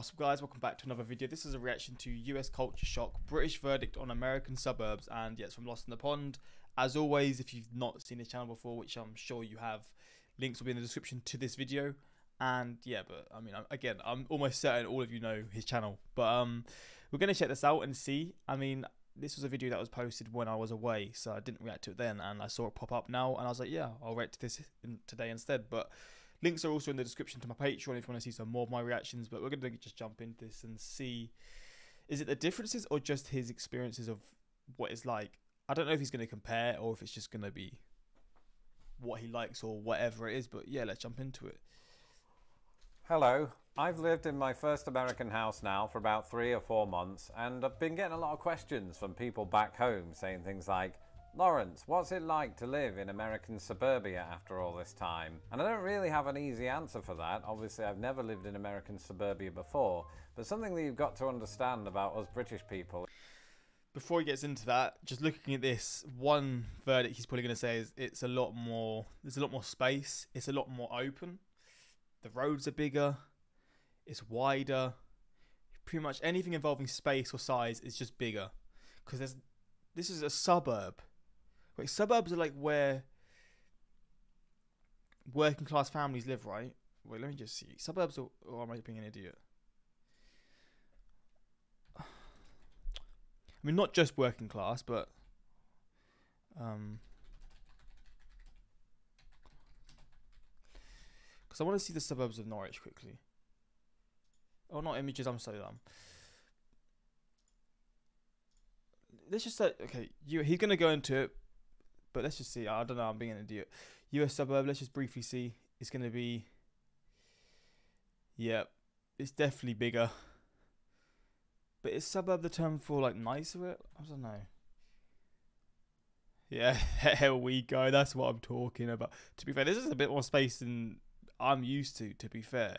What's up guys, welcome back to another video. This is a reaction to US Culture Shock, British verdict on American suburbs and yes, from Lost in the Pond. As always, if you've not seen this channel before, which I'm sure you have, links will be in the description to this video. And yeah, but I mean, again, I'm almost certain all of you know his channel. But um, we're to check this out and see. I mean, this was a video that was posted when I was away, so I didn't react to it then, and I saw it pop up now, and I was like, yeah, I'll react to this today instead. But Links are also in the description to my Patreon if you want to see some more of my reactions. But we're going to just jump into this and see is it the differences or just his experiences of what it's like? I don't know if he's going to compare or if it's just going to be what he likes or whatever it is. But yeah, let's jump into it. Hello. I've lived in my first American house now for about three or four months, and I've been getting a lot of questions from people back home saying things like, Lawrence, what's it like to live in American suburbia after all this time? And I don't really have an easy answer for that. Obviously, I've never lived in American suburbia before, but something that you've got to understand about us British people. Before he gets into that, just looking at this, one verdict he's probably going to say is it's a lot more, there's a lot more space, it's a lot more open, the roads are bigger, it's wider, pretty much anything involving space or size is just bigger. Because there's, this is a suburb Suburbs are like where working class families live, right? Wait, let me just see. Suburbs, or, or am I being an idiot? I mean, not just working class, but um, because I want to see the suburbs of Norwich quickly. Oh, not images. I'm so dumb. Let's just say, okay, you he's gonna go into it but let's just see. I don't know. I'm being an idiot. US suburb. Let's just briefly see. It's going to be. Yeah, it's definitely bigger. But is suburb the term for like nicer? I don't know. Yeah, here we go. That's what I'm talking about. To be fair, this is a bit more space than I'm used to. To be fair,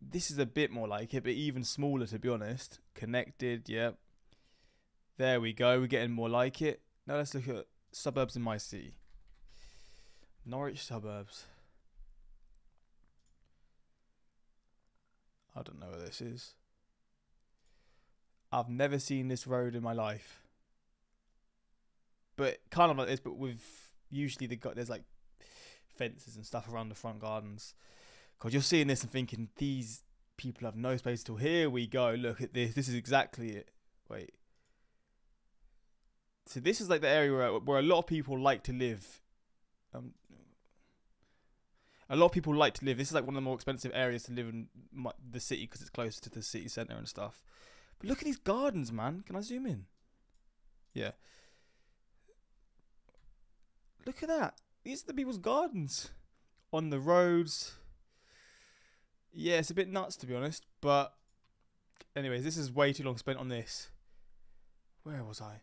this is a bit more like it, but even smaller. To be honest, connected. Yep. There we go. We're getting more like it. Now let's look at suburbs in my city. Norwich suburbs. I don't know where this is. I've never seen this road in my life. But kind of like this, but with usually the there's like fences and stuff around the front gardens. Because you're seeing this and thinking these people have no space till here we go. Look at this. This is exactly it. Wait. So this is like the area where, where a lot of people like to live. Um, a lot of people like to live. This is like one of the more expensive areas to live in my, the city because it's close to the city centre and stuff. But look at these gardens, man. Can I zoom in? Yeah. Look at that. These are the people's gardens on the roads. Yeah, it's a bit nuts to be honest, but anyways, this is way too long spent on this. Where was I?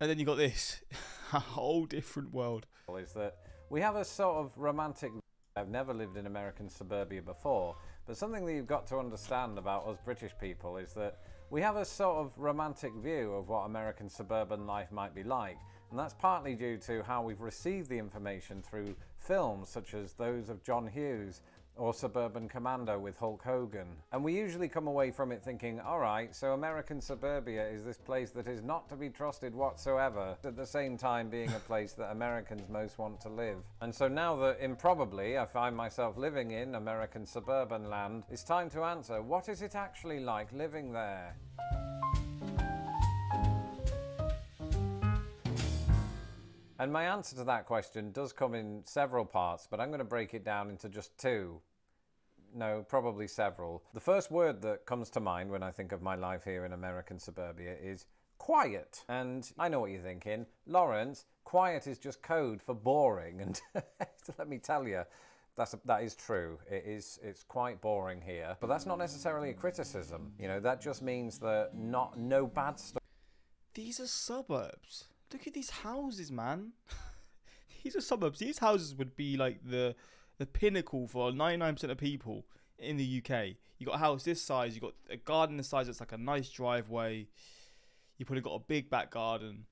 And then you got this, a whole different world. Is that we have a sort of romantic. I've never lived in American suburbia before, but something that you've got to understand about us British people is that we have a sort of romantic view of what American suburban life might be like. And that's partly due to how we've received the information through films such as those of John Hughes or Suburban Commando with Hulk Hogan. And we usually come away from it thinking, alright, so American suburbia is this place that is not to be trusted whatsoever, at the same time being a place that Americans most want to live. And so now that improbably I find myself living in American suburban land, it's time to answer, what is it actually like living there? And my answer to that question does come in several parts, but I'm going to break it down into just two no, probably several. The first word that comes to mind when I think of my life here in American suburbia is quiet. And I know what you're thinking. Lawrence, quiet is just code for boring. And let me tell you, that's a, that is true. It is it's quite boring here, but that's not necessarily a criticism. You know, that just means that not no bad stuff. These are suburbs. Look at these houses, man. these are suburbs. These houses would be like the the pinnacle for 99% of people in the UK. You got a house this size, you got a garden this size that's like a nice driveway. You probably got a big back garden,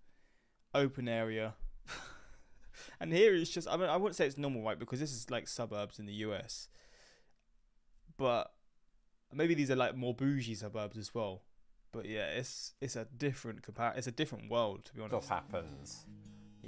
open area. and here it's just I mean I wouldn't say it's normal, right? Because this is like suburbs in the US. But Maybe these are like more bougie suburbs as well. But yeah, it's it's a different compar- It's a different world to be honest. Stuff happens.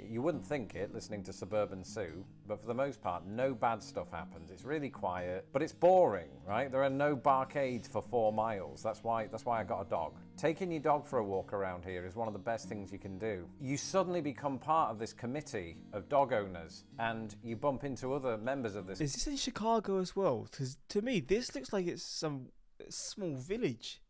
You wouldn't think it listening to Suburban Sue, but for the most part, no bad stuff happens. It's really quiet, but it's boring, right? There are no barcades for four miles. That's why that's why I got a dog. Taking your dog for a walk around here is one of the best things you can do. You suddenly become part of this committee of dog owners, and you bump into other members of this. Is this in Chicago as well? Because to me, this looks like it's some small village.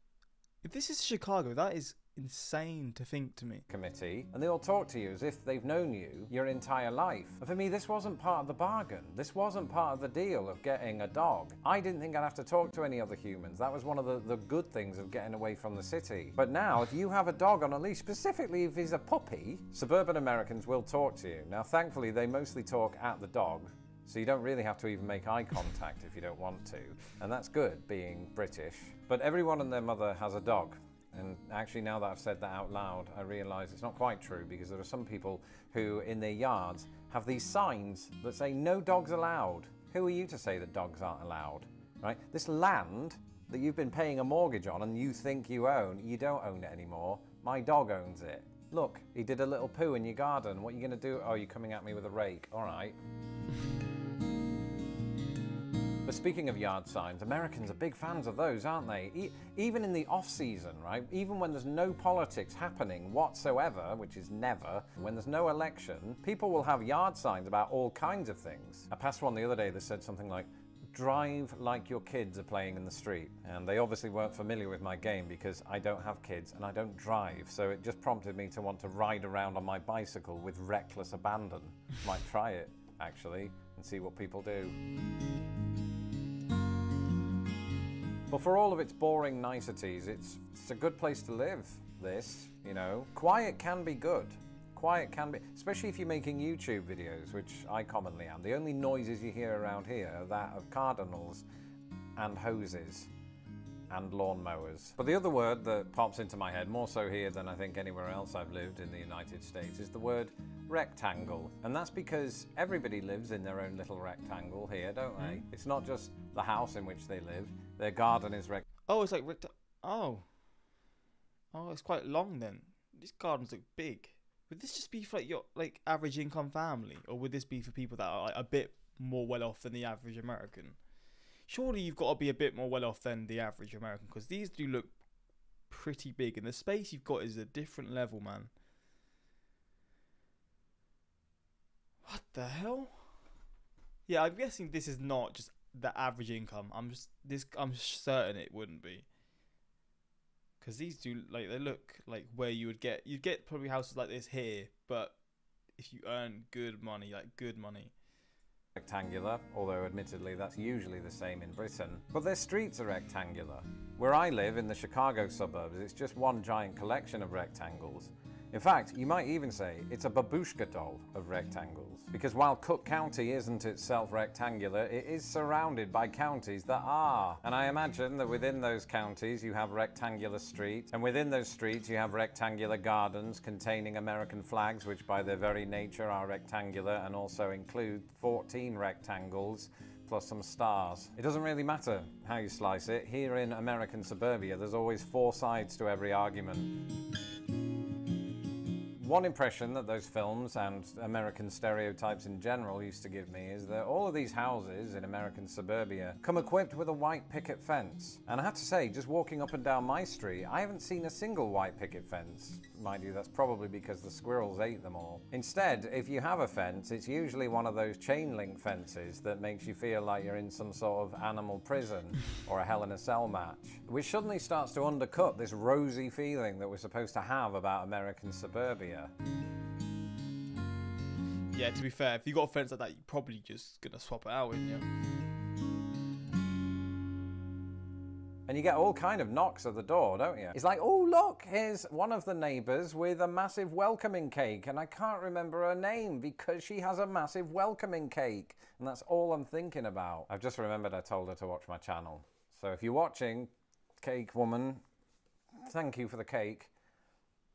If this is Chicago, that is insane to think to me. committee and they all talk to you as if they've known you your entire life. And for me, this wasn't part of the bargain. This wasn't part of the deal of getting a dog. I didn't think I'd have to talk to any other humans. That was one of the, the good things of getting away from the city. But now, if you have a dog on a leash, specifically if he's a puppy, suburban Americans will talk to you. Now, thankfully, they mostly talk at the dog. So you don't really have to even make eye contact if you don't want to. And that's good, being British. But everyone and their mother has a dog. And actually, now that I've said that out loud, I realise it's not quite true because there are some people who, in their yards, have these signs that say no dogs allowed. Who are you to say that dogs aren't allowed? Right? This land that you've been paying a mortgage on and you think you own, you don't own it anymore. My dog owns it. Look, he did a little poo in your garden. What are you going to do? Oh, you're coming at me with a rake. All right. But speaking of yard signs, Americans are big fans of those, aren't they? E- even in the off season, right? Even when there's no politics happening whatsoever, which is never, when there's no election, people will have yard signs about all kinds of things. I passed one the other day that said something like, Drive like your kids are playing in the street. And they obviously weren't familiar with my game because I don't have kids and I don't drive. So it just prompted me to want to ride around on my bicycle with reckless abandon. Might try it, actually, and see what people do. But for all of its boring niceties, it's, it's a good place to live, this, you know. Quiet can be good. Quiet can be, especially if you're making YouTube videos, which I commonly am. The only noises you hear around here are that of cardinals and hoses and lawnmowers. But the other word that pops into my head, more so here than I think anywhere else I've lived in the United States, is the word rectangle. And that's because everybody lives in their own little rectangle here, don't they? Mm-hmm. It's not just the house in which they live, their garden is rect. Oh, it's like recta- Oh, oh, it's quite long then. These gardens look big. Would this just be for like your like average income family, or would this be for people that are like, a bit more well off than the average American? Surely you've got to be a bit more well off than the average American because these do look pretty big, and the space you've got is a different level, man. What the hell? Yeah, I'm guessing this is not just the average income. I'm just this. I'm certain it wouldn't be. Because these do like they look like where you would get you'd get probably houses like this here, but if you earn good money, like good money. rectangular, although admittedly that's usually the same in Britain. But their streets are rectangular. Where I live in the Chicago suburbs, it's just one giant collection of rectangles. In fact, you might even say it's a babushka doll of rectangles. Because while Cook County isn't itself rectangular, it is surrounded by counties that are. And I imagine that within those counties you have rectangular streets, and within those streets you have rectangular gardens containing American flags, which by their very nature are rectangular and also include 14 rectangles plus some stars. It doesn't really matter how you slice it. Here in American suburbia, there's always four sides to every argument. One impression that those films and American stereotypes in general used to give me is that all of these houses in American suburbia come equipped with a white picket fence. And I have to say, just walking up and down my street, I haven't seen a single white picket fence. Mind you, that's probably because the squirrels ate them all. Instead, if you have a fence, it's usually one of those chain link fences that makes you feel like you're in some sort of animal prison or a Hell in a Cell match, which suddenly starts to undercut this rosy feeling that we're supposed to have about American suburbia. Yeah, Yeah, to be fair, if you got a fence like that, you're probably just gonna swap it out, wouldn't you? And you get all kind of knocks at the door, don't you? It's like, oh look, here's one of the neighbours with a massive welcoming cake, and I can't remember her name because she has a massive welcoming cake, and that's all I'm thinking about. I've just remembered I told her to watch my channel. So if you're watching, cake woman, thank you for the cake.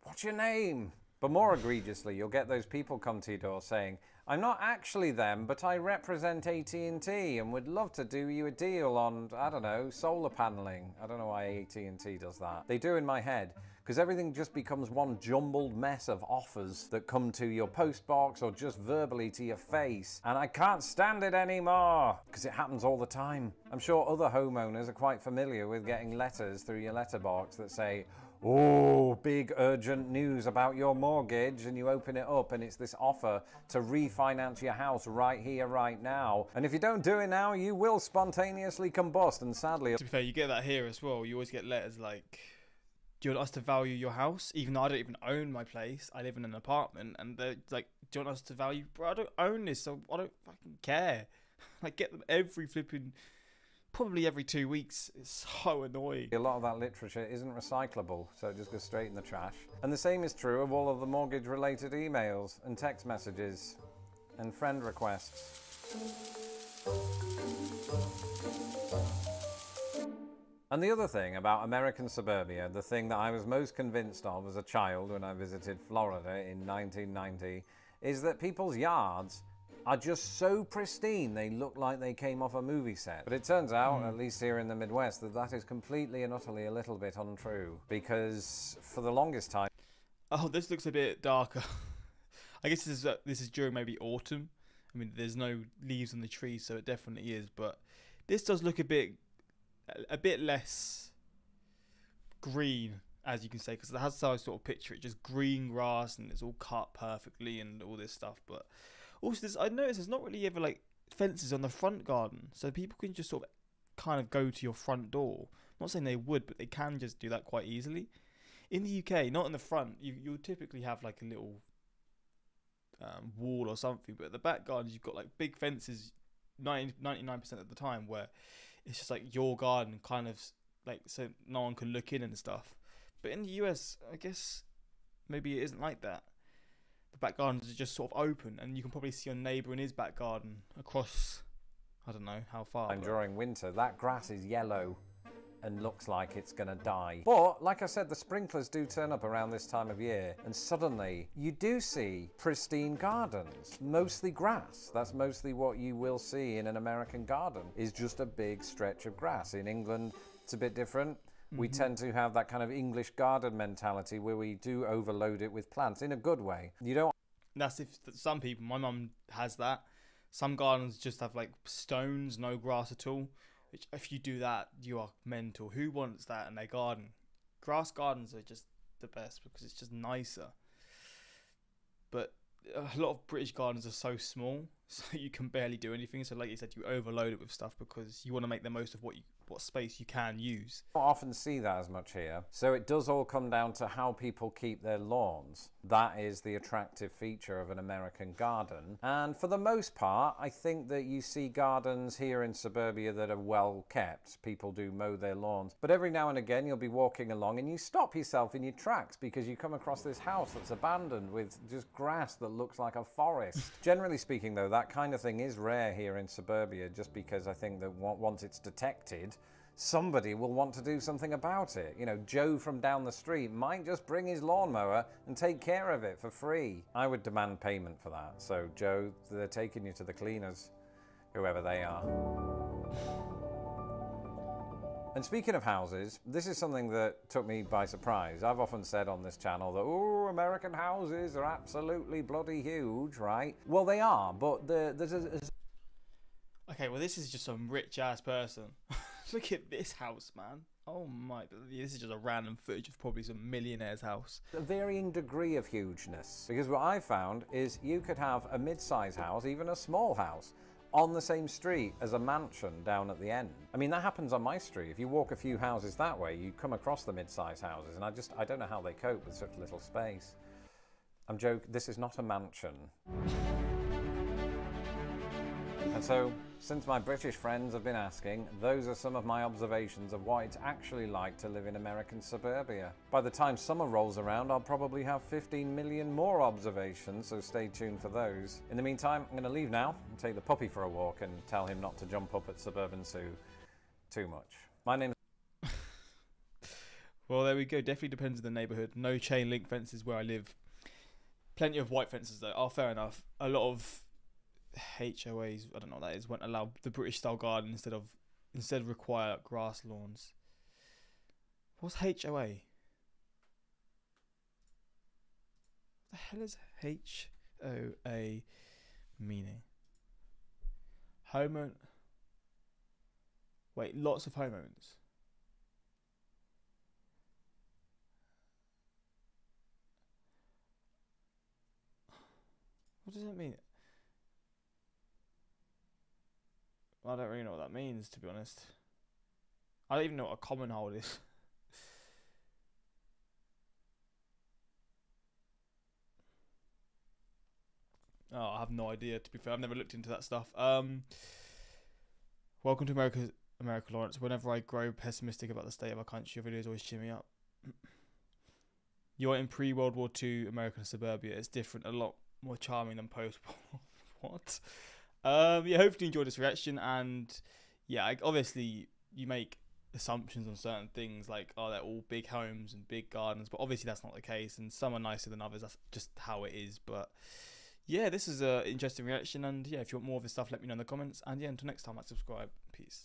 What's your name? But more egregiously, you'll get those people come to your door saying, I'm not actually them, but I represent AT&T and would love to do you a deal on, I don't know, solar paneling. I don't know why AT&T does that. They do in my head because everything just becomes one jumbled mess of offers that come to your postbox or just verbally to your face. And I can't stand it anymore because it happens all the time. I'm sure other homeowners are quite familiar with getting letters through your letterbox that say, Oh, big urgent news about your mortgage, and you open it up, and it's this offer to refinance your house right here, right now. And if you don't do it now, you will spontaneously combust. And sadly, To be fair, you get that here as well. You always get letters like, "Do you want us to value your house?" Even though I don't even own my place, I live in an apartment, and they're like, "Do you want us to value?" Bro, I don't own this, so I don't fucking care. like, get them every flipping, probably every two weeks. It's so annoying. a lot of that literature isn't recyclable, so it just goes straight in the trash. And the same is true of all of the mortgage related emails and text messages and friend requests. And the other thing about American suburbia, the thing that I was most convinced of as a child when I visited Florida in 1990, is that people's yards are just so pristine they look like they came off a movie set. But it turns out, at least here in the Midwest, that that is completely and utterly a little bit untrue. Because for the longest time, Oh, this looks a bit darker. I guess this is uh, this is during maybe autumn. I mean, there's no leaves on the trees, so it definitely is. But this does look a bit a- a bit less green, as you can say, because that's how I sort of picture it. Just green grass, and it's all cut perfectly, and all this stuff. But also, there's, I noticed there's not really ever like fences on the front garden, so people can just sort of kind of go to your front door. I'm not saying they would, but they can just do that quite easily. In the UK, not in the front, you you'll typically have like a little um, wall or something, but at the back gardens you've got like big fences 99 percent of the time where it's just like your garden, kind of like so no one can look in and stuff. But in the US, I guess maybe it isn't like that. The back gardens are just sort of open, and you can probably see your neighbour in his back garden across. I don't know how far. and during winter, that grass is yellow and looks like it's going to die. But, like I said, the sprinklers do turn up around this time of year, and suddenly you do see pristine gardens, mostly grass. That's mostly what you will see in an American garden, is just a big stretch of grass. In England, it's a bit different. We mm-hmm. tend to have that kind of English garden mentality where we do overload it with plants in a good way. You don't That's if some people. My mum has that. Some gardens just have like stones, no grass at all. Which, if you do that, you are mental. Who wants that in their garden? Grass gardens are just the best because it's just nicer. But a lot of British gardens are so small, so you can barely do anything. So, like you said, you overload it with stuff because you want to make the most of what you what space you can use. don't often see that as much here. So it does all come down to how people keep their lawns. That is the attractive feature of an American garden. And for the most part, I think that you see gardens here in suburbia that are well kept. People do mow their lawns. But every now and again, you'll be walking along and you stop yourself in your tracks because you come across this house that's abandoned with just grass that looks like a forest. Generally speaking, though, that kind of thing is rare here in suburbia just because I think that once it's detected, somebody will want to do something about it. You know, Joe from down the street might just bring his lawnmower and take care of it for free. I would demand payment for that. So, Joe, they're taking you to the cleaners, whoever they are. And speaking of houses, this is something that took me by surprise. I've often said on this channel that, oh, American houses are absolutely bloody huge, right? Well, they are, but the, there's a, Okay, well, this is just some rich ass person. Look at this house, man. Oh my! This is just a random footage of probably some millionaire's house. a varying degree of hugeness. Because what I found is you could have a mid-size house, even a small house, on the same street as a mansion down at the end. I mean, that happens on my street. If you walk a few houses that way, you come across the mid-sized houses, and I just I don't know how they cope with such little space. I'm joking. This is not a mansion. And so, since my British friends have been asking, those are some of my observations of what it's actually like to live in American suburbia. By the time summer rolls around, I'll probably have 15 million more observations, so stay tuned for those. In the meantime, I'm going to leave now and take the puppy for a walk and tell him not to jump up at Suburban Sue too much. My name is. Well, there we go. Definitely depends on the neighborhood. No chain link fences where I live. Plenty of white fences though. Oh, fair enough. A lot of HOAs, I don't know what that is, won't allow the British style garden instead of instead require grass lawns. What's HOA? What the hell is H O A meaning? Home Wait, lots of homeowners. What does that mean? I don't really know what that means, to be honest. I don't even know what a common hold is. oh, I have no idea. To be fair, I've never looked into that stuff. Um, welcome to America, America, Lawrence. Whenever I grow pessimistic about the state of our country, your videos always cheer me up. You're in pre World War II American suburbia. It's different, a lot more charming than post. War. what? Um, yeah, hopefully you enjoyed this reaction, and yeah, I, obviously you make assumptions on certain things like oh they're all big homes and big gardens, but obviously that's not the case, and some are nicer than others. That's just how it is. But yeah, this is a interesting reaction, and yeah, if you want more of this stuff, let me know in the comments. And yeah, until next time, like subscribe. Peace.